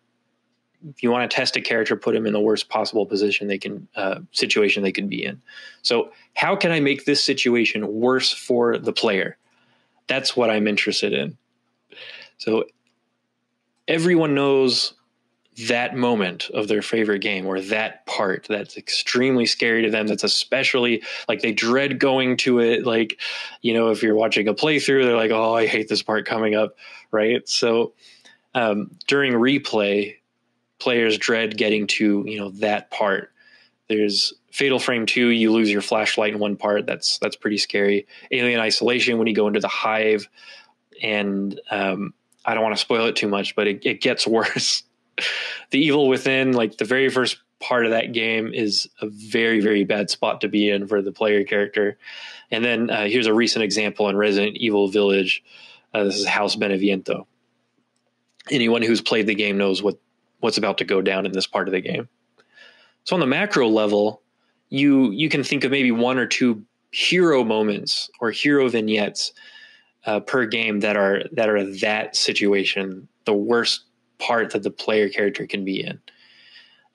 if you want to test a character, put him in the worst possible position they can uh, situation they could be in. So, how can I make this situation worse for the player? That's what I'm interested in. So, everyone knows that moment of their favorite game or that part that's extremely scary to them that's especially like they dread going to it. Like you know if you're watching a playthrough they're like oh i hate this part coming up right? So um, during replay players dread getting to you know that part. There's fatal frame 2 you lose your flashlight in one part. That's that's pretty scary. Alien isolation when you go into the hive and um, I don't want to spoil it too much, but it, it gets worse. the evil within, like the very first part of that game, is a very very bad spot to be in for the player character. And then uh, here's a recent example in Resident Evil Village. Uh, this is House Beneviento. Anyone who's played the game knows what what's about to go down in this part of the game. So on the macro level, you you can think of maybe one or two hero moments or hero vignettes uh, per game that are that are that situation, the worst part that the player character can be in.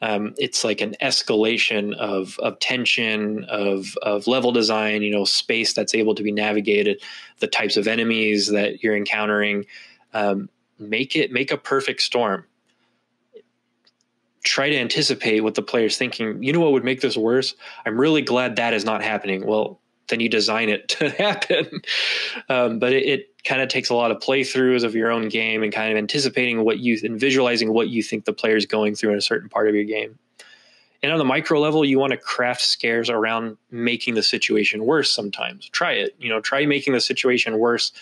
Um, it's like an escalation of of tension, of of level design, you know, space that's able to be navigated, the types of enemies that you're encountering. Um, make it make a perfect storm. Try to anticipate what the player's thinking. You know what would make this worse? I'm really glad that is not happening. Well, then you design it to happen. Um, but it, it kind of takes a lot of playthroughs of your own game and kind of anticipating what you and visualizing what you think the player is going through in a certain part of your game. And on the micro level, you want to craft scares around making the situation worse sometimes. Try it. You know, try making the situation worse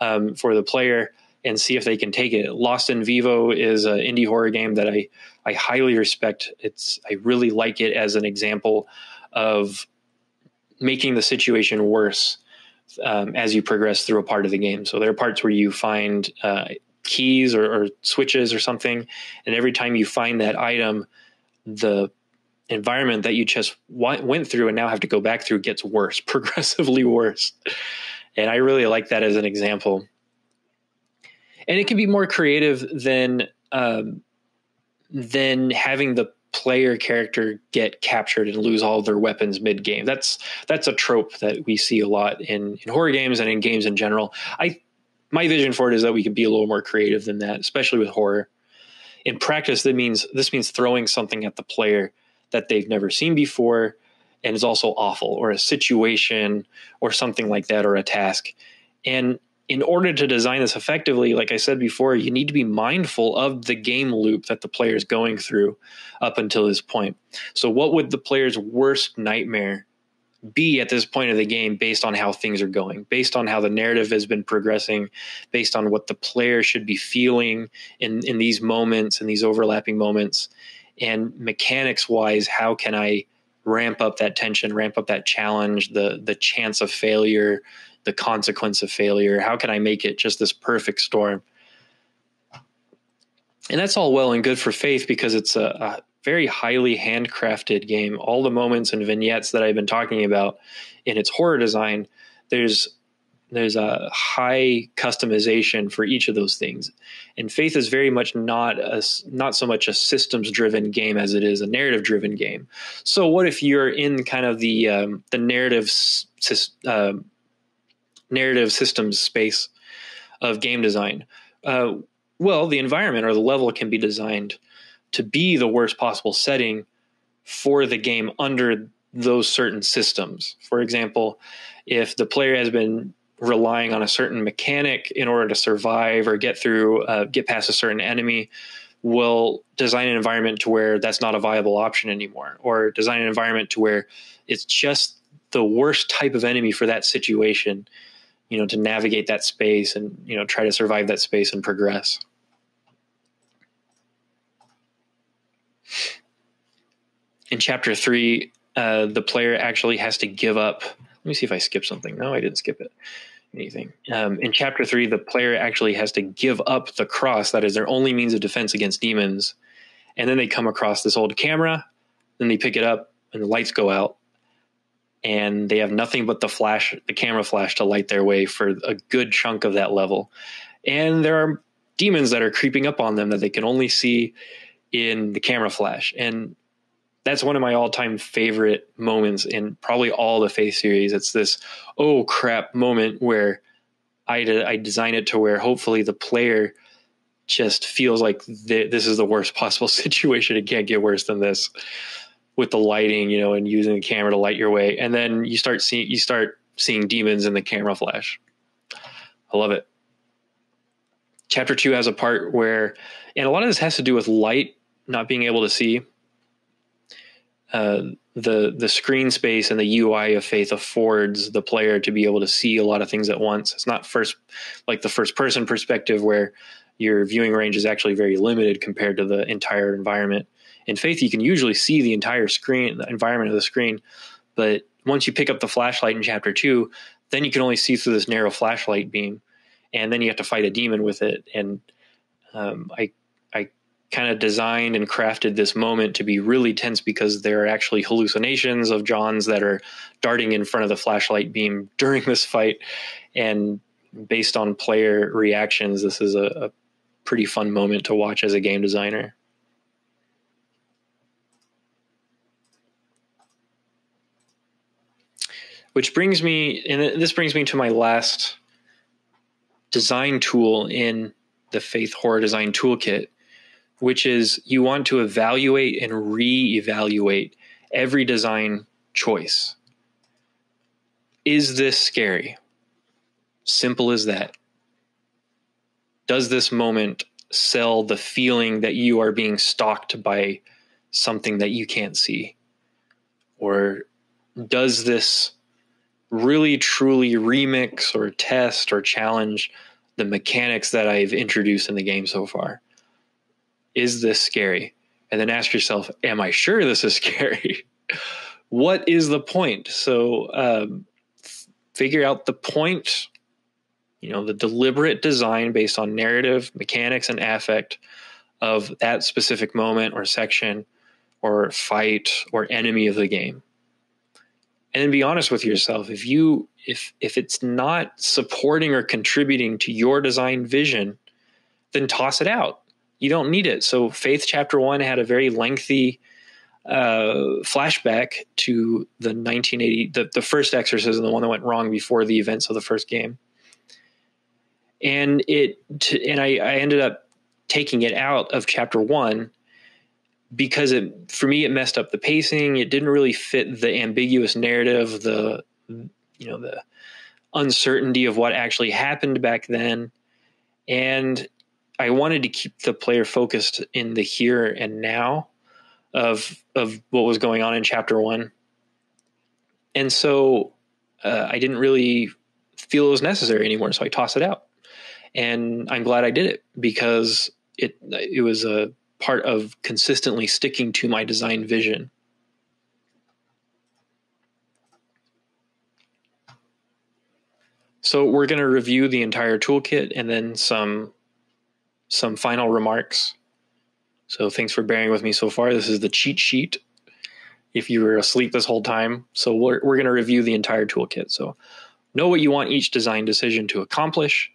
um, for the player and see if they can take it. Lost in Vivo is an indie horror game that I I highly respect. It's I really like it as an example of making the situation worse um, as you progress through a part of the game. So there are parts where you find uh, keys or, or switches or something, and every time you find that item, the environment that you just went through and now have to go back through gets worse, progressively worse. And I really like that as an example. And it can be more creative than um, than having the player character get captured and lose all their weapons mid game. That's that's a trope that we see a lot in, in horror games and in games in general. I my vision for it is that we can be a little more creative than that, especially with horror. In practice, that means this means throwing something at the player that they've never seen before and is also awful, or a situation or something like that, or a task. And in order to design this effectively, like I said before, you need to be mindful of the game loop that the player is going through up until this point. So, what would the player's worst nightmare be at this point of the game based on how things are going, based on how the narrative has been progressing, based on what the player should be feeling in, in these moments, in these overlapping moments? And mechanics wise, how can I ramp up that tension, ramp up that challenge, the the chance of failure, the consequence of failure? How can I make it just this perfect storm? And that's all well and good for Faith because it's a, a very highly handcrafted game. All the moments and vignettes that I've been talking about in its horror design, there's there's a high customization for each of those things and faith is very much not a not so much a systems driven game as it is a narrative driven game so what if you're in kind of the um, the narrative uh, narrative systems space of game design uh, well the environment or the level can be designed to be the worst possible setting for the game under those certain systems for example if the player has been relying on a certain mechanic in order to survive or get through, uh, get past a certain enemy, will design an environment to where that's not a viable option anymore, or design an environment to where it's just the worst type of enemy for that situation. You know, to navigate that space and you know try to survive that space and progress. In chapter three, uh, the player actually has to give up. Let me see if I skip something. No, I didn't skip it anything. Um, in chapter three, the player actually has to give up the cross that is their only means of defense against demons. And then they come across this old camera, then they pick it up, and the lights go out, and they have nothing but the flash, the camera flash, to light their way for a good chunk of that level. And there are demons that are creeping up on them that they can only see in the camera flash. And that's one of my all-time favorite moments in probably all the Faith series. It's this oh crap moment where I I design it to where hopefully the player just feels like th- this is the worst possible situation. It can't get worse than this with the lighting, you know, and using the camera to light your way, and then you start seeing you start seeing demons in the camera flash. I love it. Chapter two has a part where, and a lot of this has to do with light not being able to see uh, the the screen space and the UI of Faith affords the player to be able to see a lot of things at once. It's not first like the first person perspective where your viewing range is actually very limited compared to the entire environment. In Faith, you can usually see the entire screen, the environment of the screen, but once you pick up the flashlight in chapter two, then you can only see through this narrow flashlight beam, and then you have to fight a demon with it. And um, I kind of designed and crafted this moment to be really tense because there are actually hallucinations of Johns that are darting in front of the flashlight beam during this fight. And based on player reactions, this is a, a pretty fun moment to watch as a game designer. Which brings me, and this brings me to my last design tool in the Faith Horror Design Toolkit, which is you want to evaluate and reevaluate every design choice. Is this scary? Simple as that. Does this moment sell the feeling that you are being stalked by something that you can't see? Or does this really truly remix or test or challenge the mechanics that I've introduced in the game so far? is this scary? And then ask yourself, am I sure this is scary? what is the point? So um, figure out the point You know, the deliberate design based on narrative, mechanics, and affect of that specific moment or section or fight or enemy of the game. And then be honest with yourself. If you if if it's not supporting or contributing to your design vision, then toss it out. You don't need it. So Faith chapter 1 had a very lengthy uh, flashback to the 1980 the, the first exorcism the one that went wrong before the events of the first game and it and I, I ended up taking it out of chapter one because it for me it messed up the pacing. It didn't really fit the ambiguous narrative the you know the uncertainty of what actually happened back then. And i wanted to keep the player focused in the here and now of of what was going on in chapter one, and so uh, I didn't really feel it was necessary anymore. So I tossed it out, and I'm glad I did it because it it was a part of consistently sticking to my design vision. So we're going to review the entire toolkit and then some some final remarks so thanks for bearing with me so far. This is the cheat sheet. If you were asleep this whole time, so we're we're going to review the entire toolkit. So know what you want each design decision to accomplish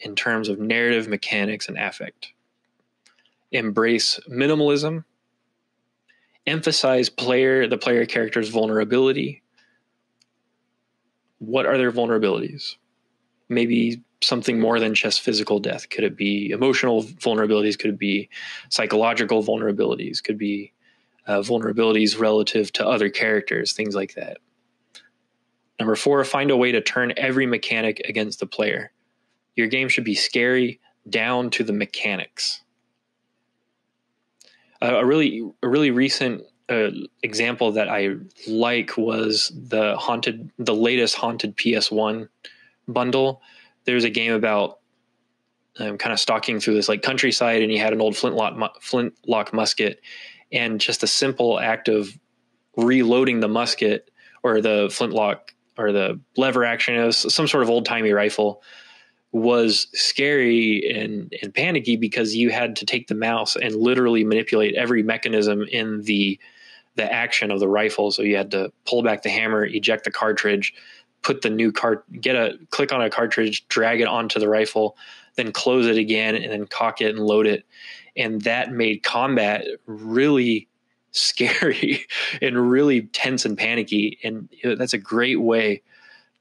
in terms of narrative mechanics and affect. Embrace minimalism. Emphasize player the player character's vulnerability. What are their vulnerabilities? Maybe something more than just physical death? Could it be emotional vulnerabilities? Could it be psychological vulnerabilities? Could be uh, vulnerabilities relative to other characters, things like that. Number four, find a way to turn every mechanic against the player. Your game should be scary down to the mechanics. A really, a really recent uh, example that I like was the haunted, the latest haunted PS1 bundle. There's a game about um, kind of stalking through this like countryside, and he had an old flintlock flintlock musket, and just a simple act of reloading the musket or the flintlock or the lever action, it was some sort of old timey rifle, was scary and, and panicky because you had to take the mouse and literally manipulate every mechanism in the the action of the rifle. So you had to pull back the hammer, eject the cartridge, put the new cart, get a click on a cartridge, drag it onto the rifle, then close it again, and then cock it and load it. And that made combat really scary and really tense and panicky. And that's a great way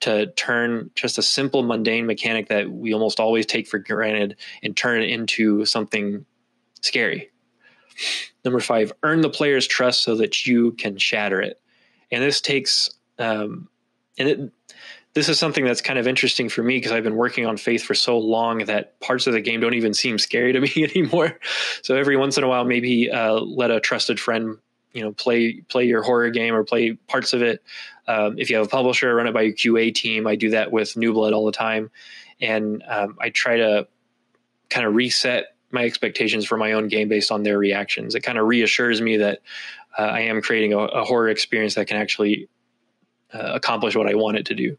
to turn just a simple mundane mechanic that we almost always take for granted and turn it into something scary. Number five, earn the player's trust so that you can shatter it. And this takes, um, and it, this is something that's kind of interesting for me because I've been working on faith for so long that parts of the game don't even seem scary to me anymore. So every once in a while, maybe uh, let a trusted friend, you know, play play your horror game or play parts of it. Um, if you have a publisher, run it by your QA team. I do that with New Blood all the time, and um, I try to kind of reset my expectations for my own game based on their reactions. It kind of reassures me that uh, I am creating a, a horror experience that can actually uh, accomplish what I want it to do.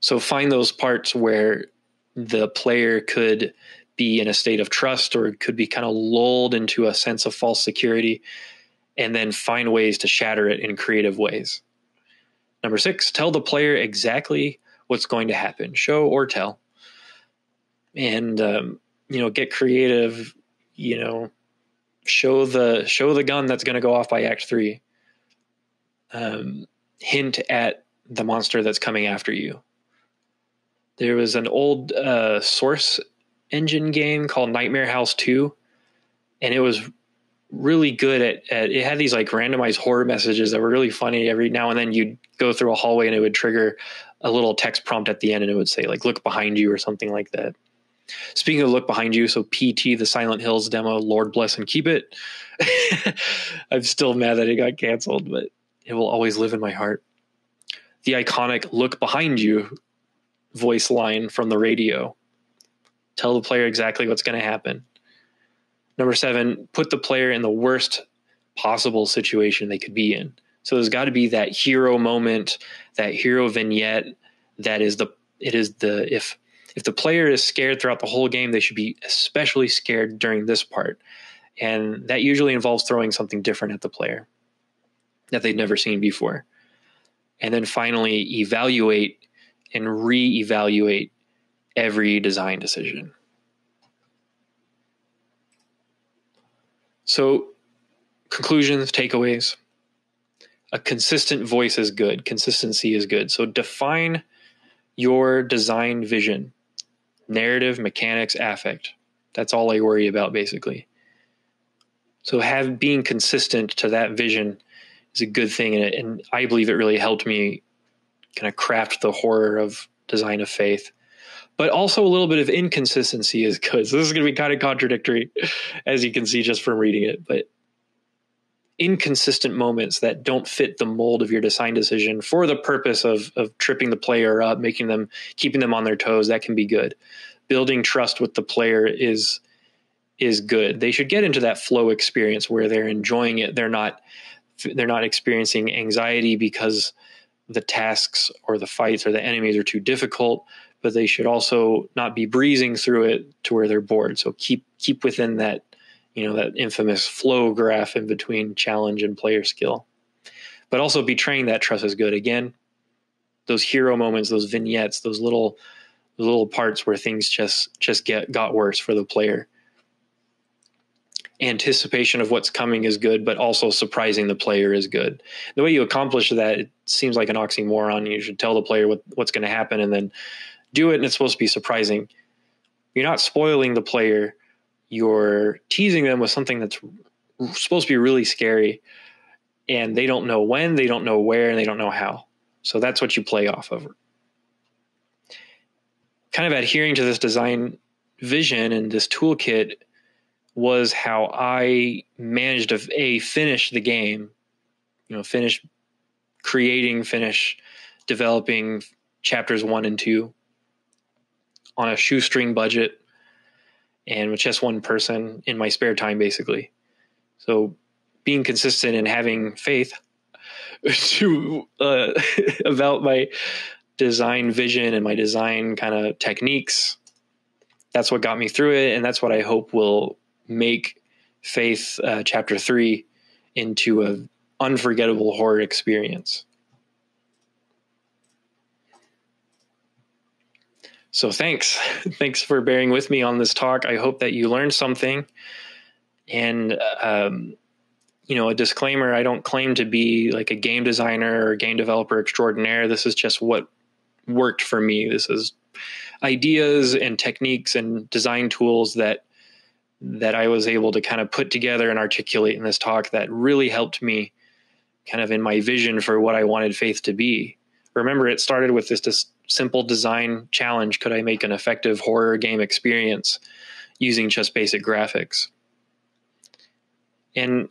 So find those parts where the player could be in a state of trust or could be kind of lulled into a sense of false security and then find ways to shatter it in creative ways. Number six, tell the player exactly what's going to happen, show or tell. And, um, you know, get creative, you know, show the, show the gun that's going to go off by act three um, hint at the monster that's coming after you. There was an old uh, Source engine game called Nightmare House 2, and it was really good at, at, it had these like randomized horror messages that were really funny every now and then you'd go through a hallway and it would trigger a little text prompt at the end and it would say like look behind you or something like that speaking of look behind you so pt the silent hills demo lord bless and keep it i'm still mad that it got canceled but it will always live in my heart. The iconic look behind you voice line from the radio. Tell the player exactly what's going to happen. Number seven, put the player in the worst possible situation they could be in. So there's got to be that hero moment, that hero vignette that is the it is the if if the player is scared throughout the whole game, they should be especially scared during this part. And that usually involves throwing something different at the player that they've never seen before. And then finally, evaluate and re evaluate every design decision. So, conclusions, takeaways. A consistent voice is good, consistency is good. So, define your design vision narrative, mechanics, affect. That's all I worry about basically. So have being consistent to that vision is a good thing, and, and I believe it really helped me kind of craft the horror of design of faith. But also a little bit of inconsistency is good. So this is going to be kind of contradictory, as you can see just from reading it. But inconsistent moments that don't fit the mold of your design decision for the purpose of of tripping the player up, making them keeping them on their toes, that can be good. Building trust with the player is is good. They should get into that flow experience where they're enjoying it. They're not they're not experiencing anxiety because the tasks or the fights or the enemies are too difficult, but they should also not be breezing through it to where they're bored. So keep keep within that you know that infamous flow graph in between challenge and player skill. But also betraying that trust is good. Again those hero moments those vignettes those little little parts where things just just get got worse for the player. Anticipation of what's coming is good but also surprising the player is good. The way you accomplish that it seems like an oxymoron. You should tell the player what, what's going to happen and then do it and it's supposed to be surprising you're not spoiling the player you're teasing them with something that's supposed to be really scary and they don't know when, they don't know where, and they don't know how. So that's what you play off of. Kind of adhering to this design vision and this toolkit was how I managed to a finish the game, you know, finish creating, finish developing chapters one and two on a shoestring budget and with just one person in my spare time, basically. So being consistent and having faith to uh, about my design vision and my design kind of techniques. That's what got me through it, and that's what I hope will make Faith uh, Chapter Three into a unforgettable horror experience. So thanks. thanks for bearing with me on this talk. I hope that you learned something. And, um, you know, a disclaimer I don't claim to be like a game designer or game developer extraordinaire. This is just what worked for me. This is ideas and techniques and design tools that that I was able to kind of put together and articulate in this talk that really helped me kind of in my vision for what I wanted faith to be. Remember, it started with this, this simple design challenge could I make an effective horror game experience using just basic graphics? And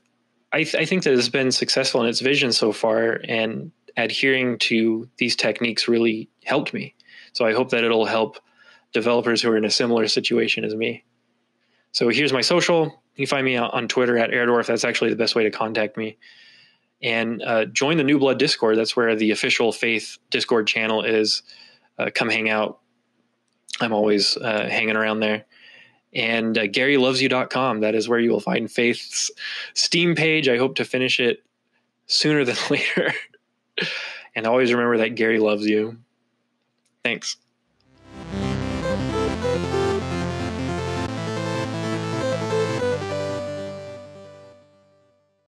I, th- I think that it's been successful in its vision so far, and adhering to these techniques really helped me. So I hope that it'll help developers who are in a similar situation as me. So here's my social. You can find me on Twitter at Airdorf. That's actually the best way to contact me and uh, join the New Blood Discord. That's where the official Faith Discord channel is. Uh, come hang out. I'm always uh, hanging around there. And uh, GaryLovesYou.com. That is where you will find Faith's Steam page. I hope to finish it sooner than later. and always remember that Gary loves you. Thanks.